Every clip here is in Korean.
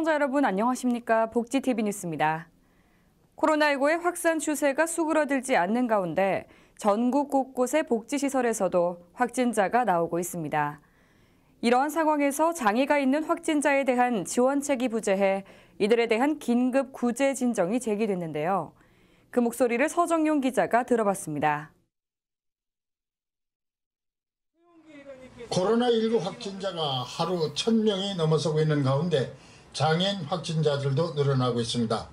시청자 여러분 안녕하십니까? 복지TV 뉴스입니다. 코로나19의 확산 추세가 수그러들지 않는 가운데 전국 곳곳의 복지시설에서도 확진자가 나오고 있습니다. 이러한 상황에서 장애가 있는 확진자에 대한 지원책이 부재해 이들에 대한 긴급 구제 진정이 제기됐는데요. 그 목소리를 서정용 기자가 들어봤습니다. 코로나19 확진자가 하루 1000명이 넘어서고 있는 가운데 장애인 확진자들도 늘어나고 있습니다.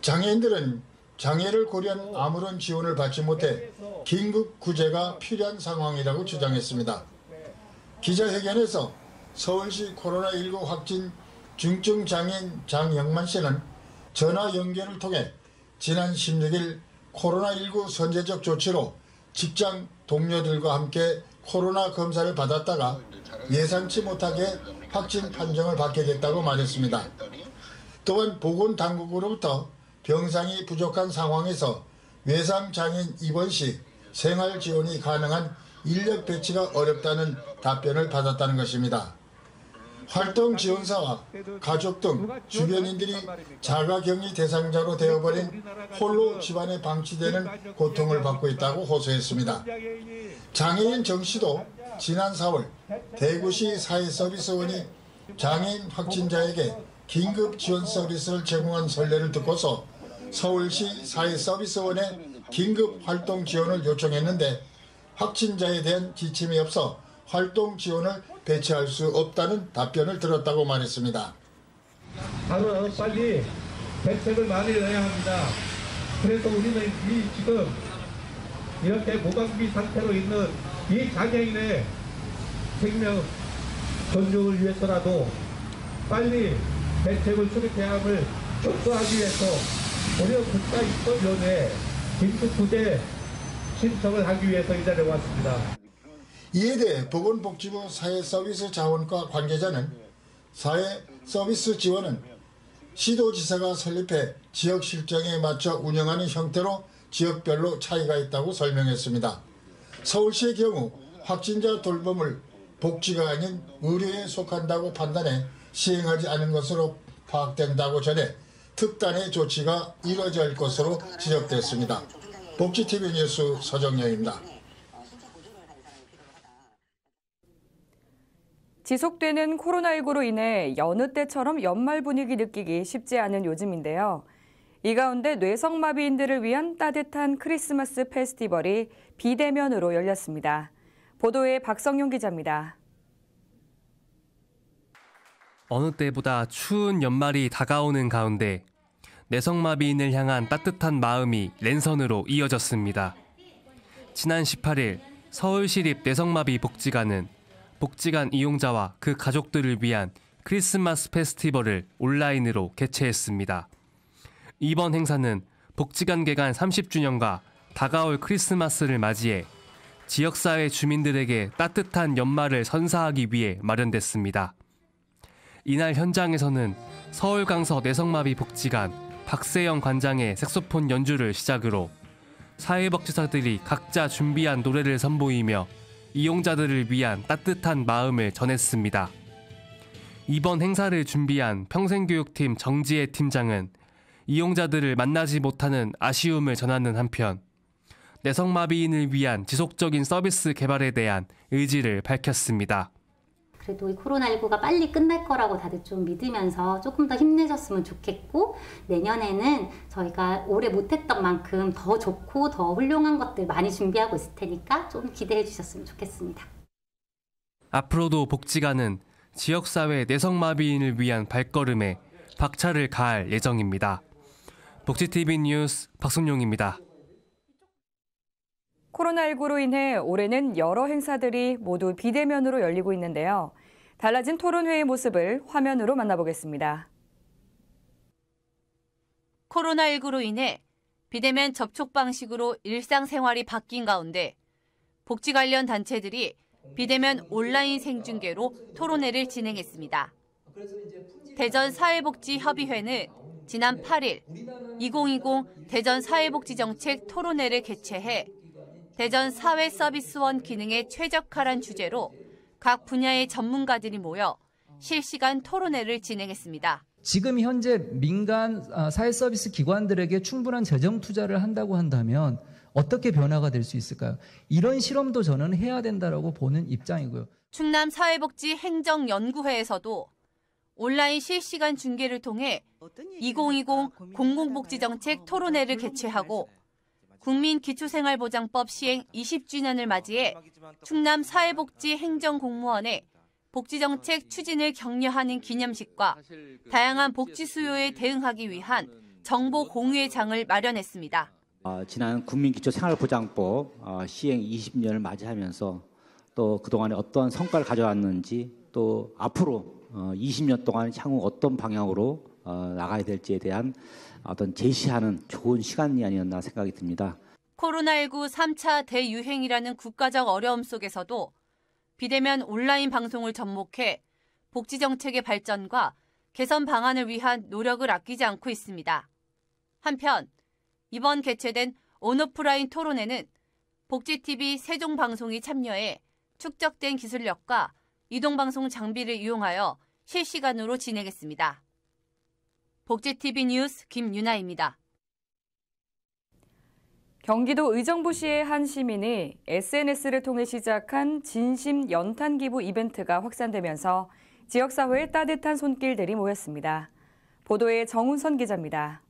장애인들은 장애를 고려한 아무런 지원을 받지 못해 긴급 구제가 필요한 상황이라고 주장했습니다. 기자회견에서 서울시 코로나19 확진 중증 장애인 장영만 씨는 전화 연결을 통해 지난 16일 코로나19 선제적 조치로 직장 동료들과 함께 코로나 검사를 받았다가 예상치 못하게 확진 판정을 받게 됐다고 말했습니다. 또한 보건당국으로부터 병상이 부족한 상황에서 외상장애인 입원 시 생활 지원이 가능한 인력 배치가 어렵다는 답변을 받았다는 것입니다. 활동 지원사와 가족 등 주변인들이 자가격리 대상자로 되어버린 홀로 집안에 방치되는 고통을 받고 있다고 호소했습니다. 장애인 정 씨도 지난 4월 대구시 사회서비스원이 장애인 확진자에게 긴급 지원 서비스를 제공한 선례를 듣고서 서울시 사회서비스원에 긴급 활동 지원을 요청했는데 확진자에 대한 지침이 없어 활동 지원을 배치할 수 없다는 답변을 들었다고 말했습니다. 다음은 빨리 대책을 마련해야 합니다. 그래서 우리는 이 지금 이렇게 무방비 상태로 있는 이 장애인의 생명 존중을 위해서라도 빨리 대책을 수립해야 함을 촉구하기 위해서 우리 국가인권위원회 긴급구제 신청을 하기 위해서 이 자리에 왔습니다. 이에 대해 보건복지부 사회서비스 자원과 관계자는 사회서비스 지원은 시도지사가 설립해 지역 실정에 맞춰 운영하는 형태로 지역별로 차이가 있다고 설명했습니다. 서울시의 경우 확진자 돌봄을 복지가 아닌 의료에 속한다고 판단해 시행하지 않은 것으로 파악된다고 전해 특단의 조치가 이뤄질 것으로 지적됐습니다. 복지TV 뉴스 서정영입니다. 지속되는 코로나19로 인해 여느 때처럼 연말 분위기 느끼기 쉽지 않은 요즘인데요. 이 가운데 뇌성마비인들을 위한 따뜻한 크리스마스 페스티벌이 비대면으로 열렸습니다. 보도에 박성용 기자입니다. 어느 때보다 추운 연말이 다가오는 가운데 뇌성마비인을 향한 따뜻한 마음이 랜선으로 이어졌습니다. 지난 18일 서울시립 뇌성마비 복지관은 복지관 이용자와 그 가족들을 위한 크리스마스 페스티벌을 온라인으로 개최했습니다. 이번 행사는 복지관 개관 30주년과 다가올 크리스마스를 맞이해 지역사회 주민들에게 따뜻한 연말을 선사하기 위해 마련됐습니다. 이날 현장에서는 서울강서 내성마비 복지관 박세영 관장의 색소폰 연주를 시작으로 사회복지사들이 각자 준비한 노래를 선보이며 이용자들을 위한 따뜻한 마음을 전했습니다. 이번 행사를 준비한 평생교육팀 정지혜 팀장은 이용자들을 만나지 못하는 아쉬움을 전하는 한편 내성마비인을 위한 지속적인 서비스 개발에 대한 의지를 밝혔습니다. 그래도 이 코로나19가 빨리 끝날 거라고 다들 좀 믿으면서 조금 더 힘내셨으면 좋겠고 내년에는 저희가 올해 못했던 만큼 더 좋고 더 훌륭한 것들 많이 준비하고 있을 테니까 좀 기대해 주셨으면 좋겠습니다. 앞으로도 복지관은 지역사회 내성마비인을 위한 발걸음에 박차를 가할 예정입니다. 복지TV 뉴스 박순용입니다. 코로나19로 인해 올해는 여러 행사들이 모두 비대면으로 열리고 있는데요. 달라진 토론회의 모습을 화면으로 만나보겠습니다. 코로나19로 인해 비대면 접촉 방식으로 일상생활이 바뀐 가운데 복지 관련 단체들이 비대면 온라인 생중계로 토론회를 진행했습니다. 대전 사회복지협의회는 지난 8일 2020 대전 사회복지정책 토론회를 개최해 대전 사회서비스원 기능에 최적화란 주제로 각 분야의 전문가들이 모여 실시간 토론회를 진행했습니다. 지금 현재 민간 아, 사회 서비스 기관들에게 충분한 재정 투자를 한다고 한다면 어떻게 변화가 될 수 있을까요? 이런 실험도 저는 해야 된다라고 보는 입장이고요. 충남 사회복지 행정연구회에서도 온라인 실시간 중계를 통해 2020 공공복지정책 토론회를 개최하고 국민기초생활보장법 시행 20주년을 맞이해 충남 사회복지 행정공무원의 복지정책 추진을 격려하는 기념식과 다양한 복지 수요에 대응하기 위한 정보 공유의 장을 마련했습니다. 어, 지난 국민기초생활보장법 어, 시행 20년을 맞이하면서 또 그동안에 어떤 성과를 가져왔는지 또 앞으로 어, 20년 동안 향후 어떤 방향으로 어, 나가야 될지에 대한 어떤 제시하는 좋은 시간이 아니었나 생각이 듭니다. 코로나19 3차 대유행이라는 국가적 어려움 속에서도 비대면 온라인 방송을 접목해 복지 정책의 발전과 개선 방안을 위한 노력을 아끼지 않고 있습니다. 한편 이번 개최된 온오프라인 토론회는 복지TV 세종방송이 참여해 축적된 기술력과 이동방송 장비를 이용하여 실시간으로 진행했습니다. 복지TV 뉴스 김유나입니다. 경기도 의정부시의 한 시민이 SNS를 통해 시작한 진심 연탄 기부 이벤트가 확산되면서 지역사회에 따뜻한 손길들이 모였습니다. 보도에 정훈선 기자입니다.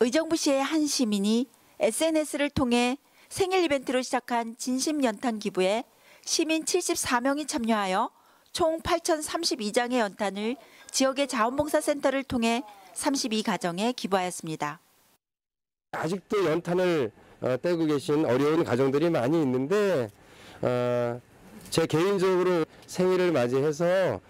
의정부시의 한 시민이 SNS를 통해 생일 이벤트로 시작한 진심 연탄 기부에 시민 74명이 참여하여 총 8,032장의 연탄을 지역의 자원봉사센터를 통해 32가정에 기부하였습니다. 아직도 연탄을 어, 떼고 계신 어려운 가정들이 많이 있는데 어, 제 개인적으로 생일을 맞이해서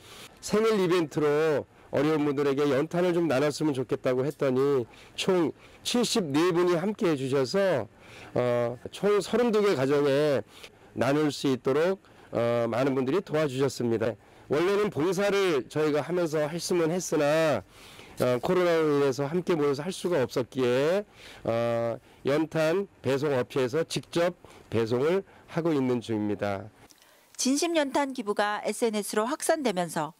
생일 이벤트로 어려운 분들에게 연탄을 좀 나눴으면 좋겠다고 했더니 총 74분이 함께 해주셔서 어, 총 32개 가정에 나눌 수 있도록 어, 많은 분들이 도와주셨습니다. 원래는 봉사를 저희가 하면서 했으면 했으나 어, 코로나로 인해서 함께 모여서 할 수가 없었기에 어, 연탄 배송 업체에서 직접 배송을 하고 있는 중입니다. 진심 연탄 기부가 SNS로 확산되면서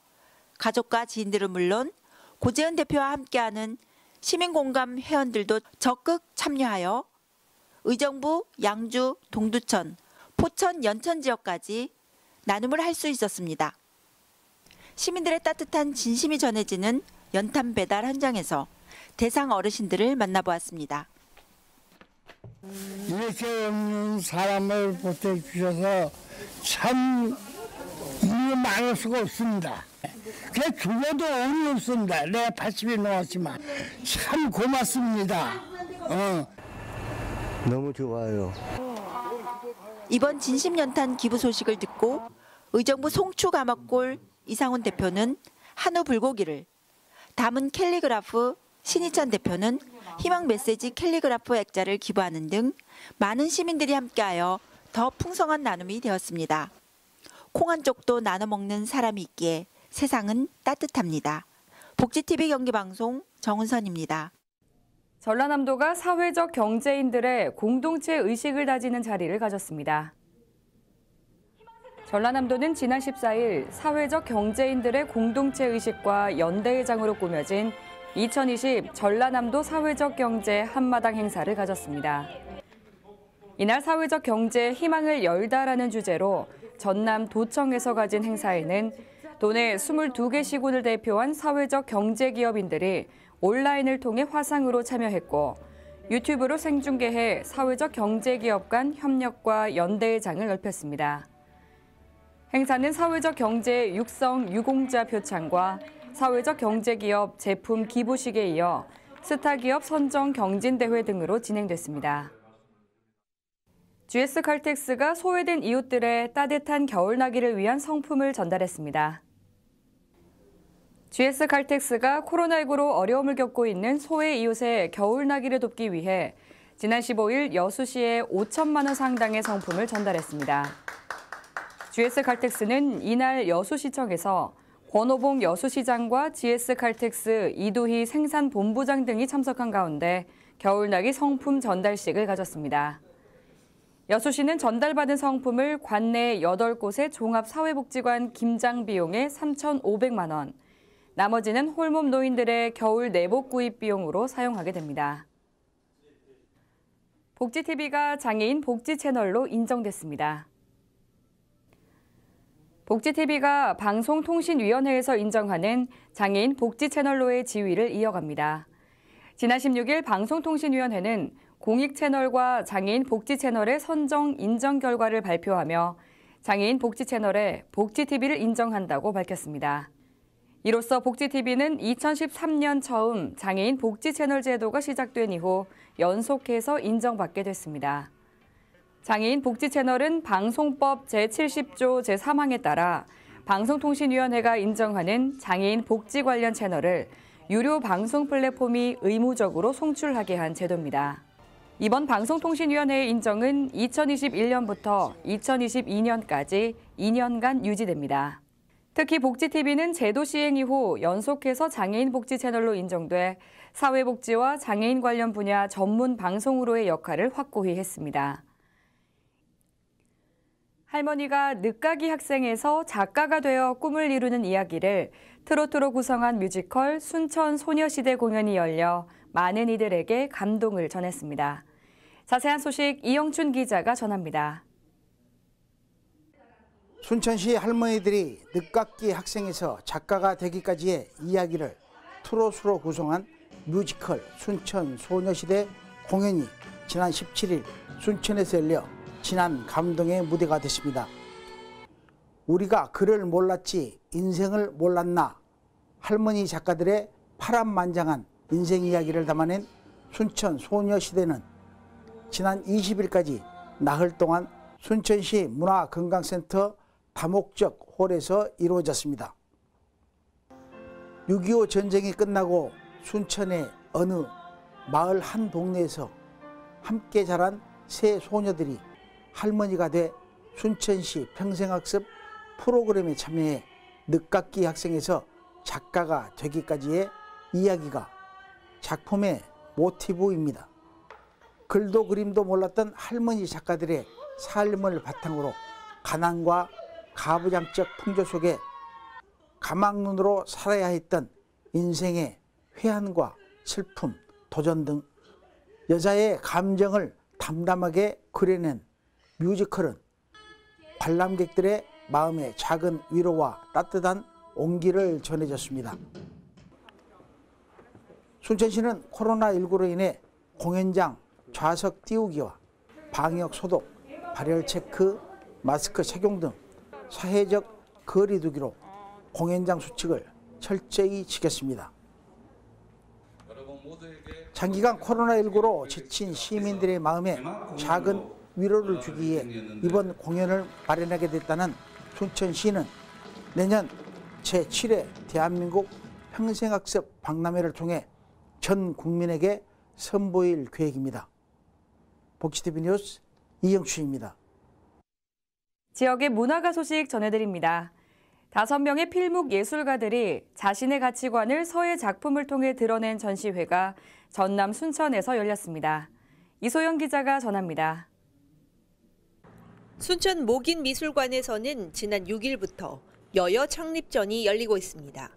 가족과 지인들은 물론 고재은 대표와 함께하는 시민공감 회원들도 적극 참여하여 의정부, 양주, 동두천, 포천, 연천 지역까지 나눔을 할 수 있었습니다. 시민들의 따뜻한 진심이 전해지는 연탄 배달 현장에서 대상 어르신들을 만나보았습니다. 이렇게 없는 사람을 보태주셔서 참 이유 말할 수가 없습니다. 그 죽어도 의미 없습니다. 내가 80이 넘었지만 참 고맙습니다. 어. 너무 좋아요. 이번 진심 연탄 기부 소식을 듣고 의정부 송추 가마골 이상훈 대표는 한우 불고기를 담은 캘리그라프 신희찬 대표는 희망 메시지 캘리그라프 액자를 기부하는 등 많은 시민들이 함께하여 더 풍성한 나눔이 되었습니다. 콩 한 쪽도 나눠 먹는 사람이 있기에 세상은 따뜻합니다. 복지TV 경기방송 정은선입니다. 전라남도가 사회적 경제인들의 공동체 의식을 다지는 자리를 가졌습니다. 전라남도는 지난 14일 사회적 경제인들의 공동체 의식과 연대회장으로 꾸며진 2020 전라남도 사회적 경제 한마당 행사를 가졌습니다. 이날 사회적 경제의 희망을 열다라는 주제로 전남 도청에서 가진 행사에는 도내 22개 시군을 대표한 사회적 경제 기업인들이 온라인을 통해 화상으로 참여했고 유튜브로 생중계해 사회적 경제기업 간 협력과 연대회장을 넓혔습니다. 행사는 사회적 경제 육성 유공자 표창과 사회적 경제기업 제품 기부식에 이어 스타기업 선정 경진대회 등으로 진행됐습니다. GS 칼텍스가 소외된 이웃들의 따뜻한 겨울나기를 위한 성품을 전달했습니다. GS 칼텍스가 코로나19로 어려움을 겪고 있는 소외 이웃의 겨울나기를 돕기 위해 지난 15일 여수시에 5천만 원 상당의 성품을 전달했습니다. GS 칼텍스는 이날 여수시청에서 권오봉 여수시장과 GS 칼텍스 이두희 생산본부장 등이 참석한 가운데 겨울나기 성품 전달식을 가졌습니다. 여수시는 전달받은 성품을 관내 8곳의 종합사회복지관 김장 비용에 3,500만 원, 나머지는 홀몸 노인들의 겨울 내복 구입 비용으로 사용하게 됩니다. 복지TV가 장애인 복지 채널로 인정됐습니다. 복지TV가 방송통신위원회에서 인정하는 장애인 복지 채널로의 지위를 이어갑니다. 지난 16일 방송통신위원회는 공익 채널과 장애인 복지 채널의 선정 인정 결과를 발표하며 장애인 복지 채널에 복지TV를 인정한다고 밝혔습니다. 이로써 복지TV는 2013년 처음 장애인 복지 채널 제도가 시작된 이후 연속해서 인정받게 됐습니다. 장애인 복지 채널은 방송법 제70조 제3항에 따라 방송통신위원회가 인정하는 장애인 복지 관련 채널을 유료 방송 플랫폼이 의무적으로 송출하게 한 제도입니다. 이번 방송통신위원회의 인정은 2021년부터 2022년까지 2년간 유지됩니다. 특히 복지TV는 제도 시행 이후 연속해서 장애인 복지 채널로 인정돼 사회복지와 장애인 관련 분야 전문 방송으로의 역할을 확고히 했습니다. 할머니가 늦깎이 학생에서 작가가 되어 꿈을 이루는 이야기를 트로트로 구성한 뮤지컬 순천 소녀시대 공연이 열려 많은 이들에게 감동을 전했습니다. 자세한 소식 이영춘 기자가 전합니다. 순천시 할머니들이 늦깎이 학생에서 작가가 되기까지의 이야기를 트롯으로 구성한 뮤지컬 순천 소녀시대 공연이 지난 17일 순천에서 열려 진한 감동의 무대가 됐습니다. 우리가 그를 몰랐지 인생을 몰랐나 할머니 작가들의 파란만장한 인생 이야기를 담아낸 순천 소녀시대는 지난 20일까지 나흘 동안 순천시 문화건강센터 다목적 홀에서 이루어졌습니다. 6.25 전쟁이 끝나고 순천의 어느 마을 한 동네에서 함께 자란 세 소녀들이 할머니가 돼 순천시 평생학습 프로그램에 참여해 늦깎이 학생에서 작가가 되기까지의 이야기가 작품의 모티브입니다. 글도 그림도 몰랐던 할머니 작가들의 삶을 바탕으로 가난과 가부장적 풍조 속에 가망눈으로 살아야 했던 인생의 회한과 슬픔, 도전 등 여자의 감정을 담담하게 그려낸 뮤지컬은 관람객들의 마음에 작은 위로와 따뜻한 온기를 전해줬습니다. 순천시는 코로나19로 인해 공연장 좌석 띄우기와 방역 소독, 발열 체크, 마스크 착용 등 사회적 거리두기로 공연장 수칙을 철저히 지켰습니다. 장기간 코로나19로 지친 시민들의 마음에 작은 위로를 주기 위해 이번 공연을 마련하게 됐다는 순천시는 내년 제7회 대한민국 평생학습 박람회를 통해 전 국민에게 선보일 계획입니다. 복지TV 뉴스 이영춘입니다. 지역의 문화가 소식 전해드립니다. 다섯 명의 필묵 예술가들이 자신의 가치관을 서예 작품을 통해 드러낸 전시회가 전남 순천에서 열렸습니다. 이소영 기자가 전합니다. 순천 목인 미술관에서는 지난 6일부터 여여 창립전이 열리고 있습니다.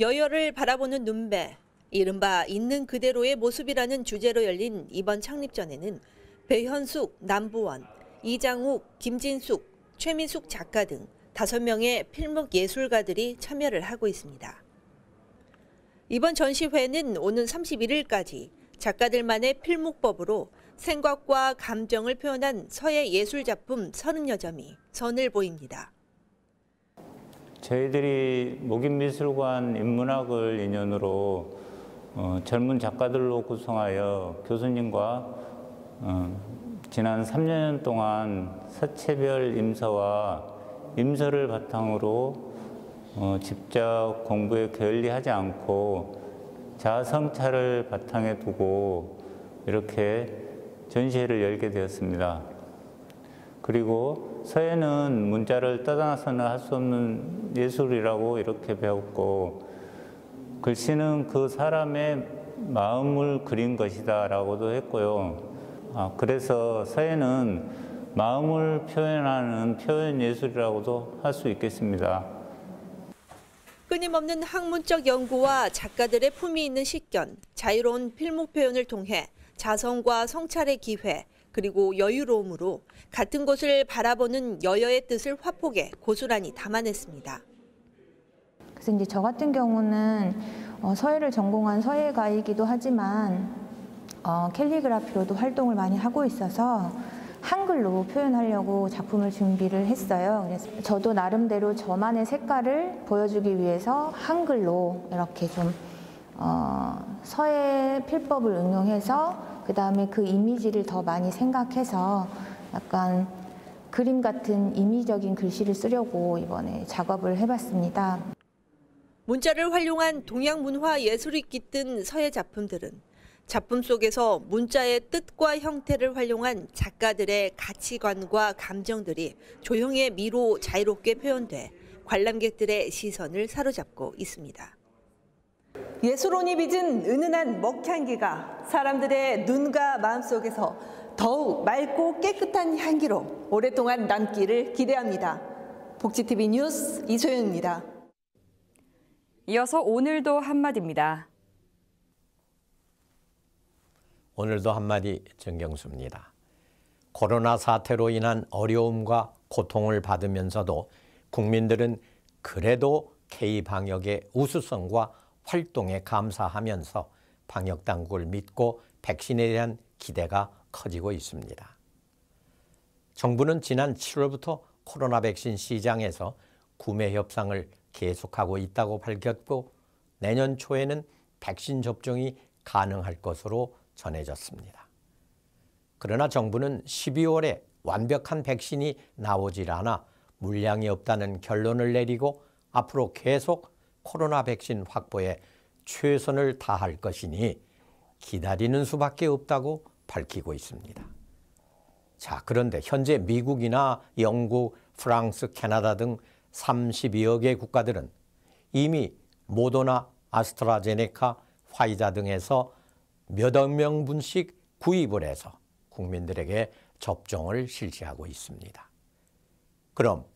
여여를 바라보는 눈배, 이른바 있는 그대로의 모습이라는 주제로 열린 이번 창립전에는 배현숙, 남부원, 이장욱, 김진숙, 최민숙 작가 등 다섯 명의 필묵 예술가들이 참여를 하고 있습니다. 이번 전시회는 오는 31일까지 작가들만의 필묵법으로 생각과 감정을 표현한 서예 예술 작품 30여 점이 선을 보입니다. 저희들이 목인미술관 인문학을 인연으로 어, 젊은 작가들로 구성하여 교수님과 어, 지난 3년 동안 서체별 임서와 임서를 바탕으로 어, 직접 공부에 게을리하지 않고 자성찰을 바탕에 두고 이렇게 전시회를 열게 되었습니다. 그리고 서예는 문자를 떠나서는 할 수 없는 예술이라고 이렇게 배웠고 글씨는 그 사람의 마음을 그린 것이다 라고도 했고요. 아, 그래서 서예는 마음을 표현하는 표현 예술이라고도 할 수 있겠습니다. 끊임없는 학문적 연구와 작가들의 품위 있는 식견, 자유로운 필목 표현을 통해 자성과 성찰의 기회, 그리고 여유로움으로 같은 곳을 바라보는 여여의 뜻을 화폭에 고스란히 담아냈습니다. 그래서 이제 저 같은 경우는 어, 서예를 전공한 서예가이기도 하지만 어, 캘리그라피로도 활동을 많이 하고 있어서 한글로 표현하려고 작품을 준비를 했어요. 그래서 저도 나름대로 저만의 색깔을 보여주기 위해서 한글로 이렇게 좀 어, 서예 필법을 응용해서 그 다음에 그 이미지를 더 많이 생각해서 약간 그림 같은 임의적인 글씨를 쓰려고 이번에 작업을 해봤습니다. 문자를 활용한 동양 문화 예술이 깃든 서예 작품들은 작품 속에서 문자의 뜻과 형태를 활용한 작가들의 가치관과 감정들이 조형의 미로 자유롭게 표현돼 관람객들의 시선을 사로잡고 있습니다. 예술혼이 빚은 은은한 먹향기가 사람들의 눈과 마음속에서 더욱 맑고 깨끗한 향기로 오랫동안 남기를 기대합니다. 복지TV 뉴스 이소연입니다. 이어서 오늘도 한마디입니다. 오늘도 한마디 정경수입니다. 코로나 사태로 인한 어려움과 고통을 받으면서도 국민들은 그래도 K-방역의 우수성과 활동에 감사하면서 방역 당국을 믿고 백신에 대한 기대가 커지고 있습니다. 정부는 지난 7월부터 코로나 백신 시장에서 구매 협상을 계속하고 있다고 밝혔고 내년 초에는 백신 접종이 가능할 것으로 전해졌습니다. 그러나 정부는 12월에 완벽한 백신이 나오질 않아 물량이 없다는 결론을 내리고 앞으로 계속 코로나 백신 확보에 최선을 다할 것이니 기다리는 수밖에 없다고 밝히고 있습니다. 자, 그런데 현재 미국이나 영국, 프랑스, 캐나다 등 32여 개 국가들은 이미 모더나, 아스트라제네카, 화이자 등에서 몇억 명분씩 구입을 해서 국민들에게 접종을 실시하고 있습니다. 그럼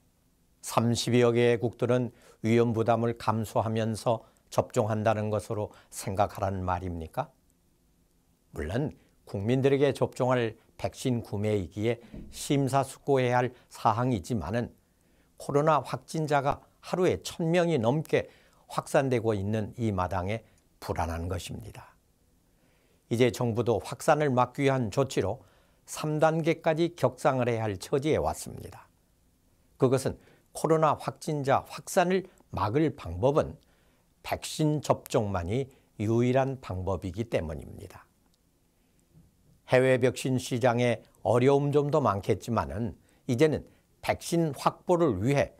30여 개의 국들은 위험 부담을 감수하면서 접종한다는 것으로 생각하라는 말입니까? 물론 국민들에게 접종할 백신 구매이기에 심사숙고해야 할 사항이지만은 코로나 확진자가 하루에 천 명이 넘게 확산되고 있는 이 마당에 불안한 것입니다. 이제 정부도 확산을 막기 위한 조치로 3단계까지 격상을 해야 할 처지에 왔습니다. 그것은 코로나 확진자 확산을 막을 방법은 백신 접종만이 유일한 방법이기 때문입니다. 해외 백신 시장에 어려움 좀 더 많겠지만은 이제는 백신 확보를 위해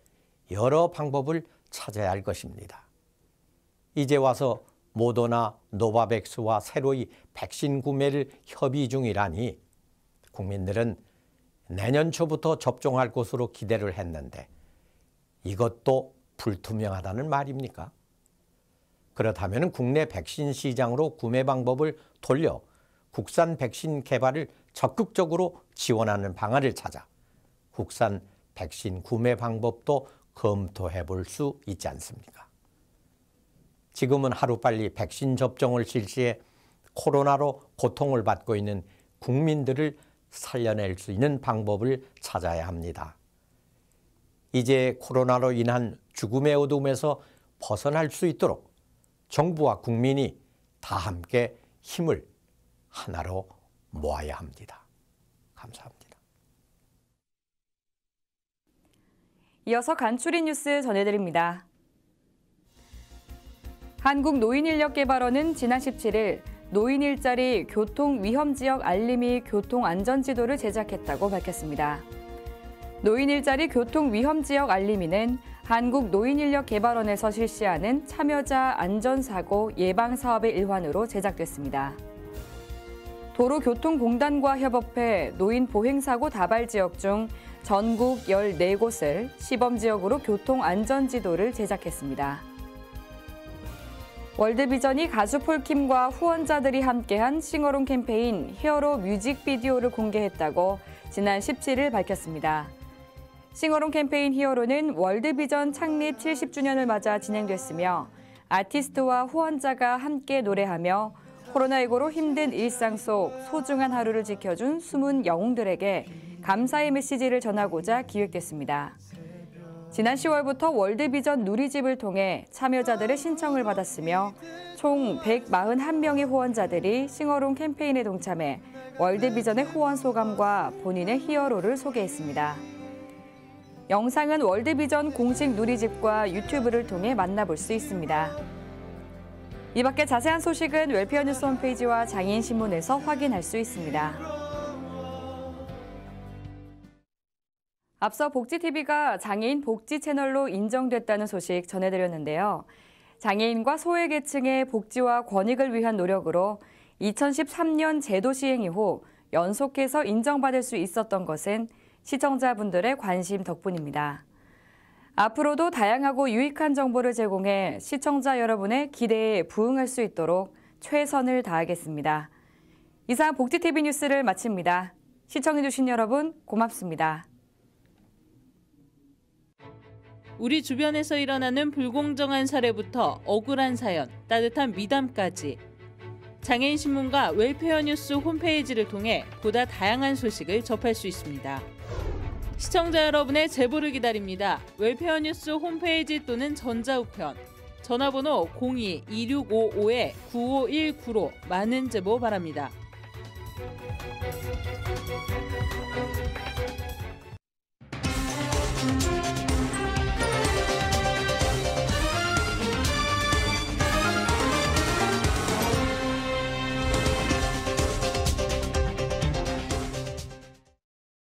여러 방법을 찾아야 할 것입니다. 이제 와서 모더나 노바백스와 새로이 백신 구매를 협의 중이라니 국민들은 내년 초부터 접종할 것으로 기대를 했는데 이것도 불투명하다는 말입니까? 그렇다면 국내 백신 시장으로 구매 방법을 돌려 국산 백신 개발을 적극적으로 지원하는 방안을 찾아 국산 백신 구매 방법도 검토해 볼 수 있지 않습니까? 지금은 하루빨리 백신 접종을 실시해 코로나로 고통을 받고 있는 국민들을 살려낼 수 있는 방법을 찾아야 합니다. 이제 코로나로 인한 죽음의 어둠에서 벗어날 수 있도록 정부와 국민이 다 함께 힘을 하나로 모아야 합니다. 감사합니다. 이어서 간추린 뉴스 전해드립니다. 한국노인인력개발원은 지난 17일 노인 일자리 교통 위험 지역 알림이 교통 안전 지도를 제작했다고 밝혔습니다. 노인 일자리 교통 위험 지역 알림이는 한국 노인인력개발원에서 실시하는 참여자 안전사고 예방 사업의 일환으로 제작됐습니다. 도로교통공단과 협업해 노인 보행사고 다발 지역 중 전국 14곳을 시범 지역으로 교통 안전 지도를 제작했습니다. 월드비전이 가수 폴킴과 후원자들이 함께한 싱어롱 캠페인 히어로 뮤직비디오를 공개했다고 지난 17일 밝혔습니다. 싱어롱 캠페인 히어로는 월드비전 창립 70주년을 맞아 진행됐으며 아티스트와 후원자가 함께 노래하며 코로나19로 힘든 일상 속 소중한 하루를 지켜준 숨은 영웅들에게 감사의 메시지를 전하고자 기획됐습니다. 지난 10월부터 월드비전 누리집을 통해 참여자들의 신청을 받았으며 총 141명의 후원자들이 싱어롱 캠페인에 동참해 월드비전의 후원 소감과 본인의 히어로를 소개했습니다. 영상은 월드비전 공식 누리집과 유튜브를 통해 만나볼 수 있습니다. 이 밖에 자세한 소식은 웰페어 뉴스 홈페이지와 장애인 신문에서 확인할 수 있습니다. 앞서 복지TV가 장애인 복지 채널로 인정됐다는 소식 전해드렸는데요. 장애인과 소외계층의 복지와 권익을 위한 노력으로 2013년 제도 시행 이후 연속해서 인정받을 수 있었던 것은 시청자분들의 관심 덕분입니다. 앞으로도 다양하고 유익한 정보를 제공해 시청자 여러분의 기대에 부응할 수 있도록 최선을 다하겠습니다. 이상 복지TV 뉴스를 마칩니다. 시청해주신 여러분 고맙습니다. 우리 주변에서 일어나는 불공정한 사례부터 억울한 사연, 따뜻한 미담까지 장애인 신문과 웰페어 뉴스 홈페이지를 통해 보다 다양한 소식을 접할 수 있습니다. 시청자 여러분의 제보를 기다립니다. 웰페어 뉴스 홈페이지 또는 전자우편, 전화번호 02-2655-9519로 많은 제보 바랍니다.